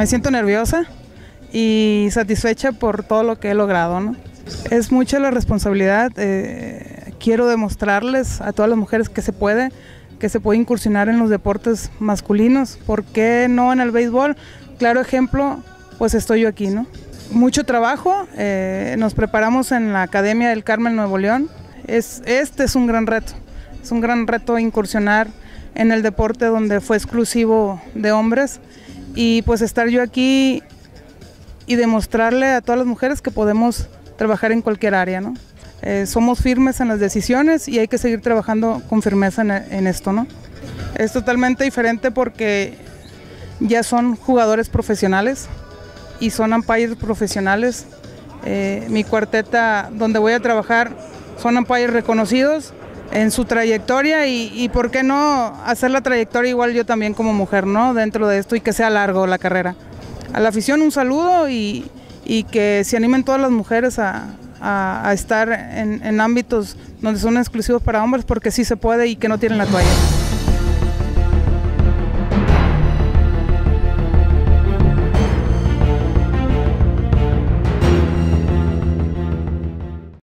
me siento nerviosa y satisfecha por todo lo que he logrado. ¿no? Es mucha la responsabilidad. Eh, quiero demostrarles a todas las mujeres que se puede, que se puede incursionar en los deportes masculinos. ¿Por qué no en el béisbol? Claro ejemplo, pues estoy yo aquí, ¿no? Mucho trabajo. Eh, nos preparamos en la Academia del Carmen Nuevo León. Es, este es un gran reto. Es un gran reto incursionar en el deporte donde fue exclusivo de hombres y pues estar yo aquí y demostrarle a todas las mujeres que podemos trabajar en cualquier área, ¿no? Eh, somos firmes en las decisiones y hay que seguir trabajando con firmeza en, esto, ¿no? Es totalmente diferente porque ya son jugadores profesionales y son umpires profesionales. Eh, mi cuarteta donde voy a trabajar son umpires reconocidos en su trayectoria y, y, por qué no hacer la trayectoria igual yo también como mujer, ¿no? Dentro de esto y que sea largo la carrera. A la afición un saludo y, y que se animen todas las mujeres a, estar en, en ámbitos donde son exclusivos para hombres porque sí se puede y que no tienen la toalla.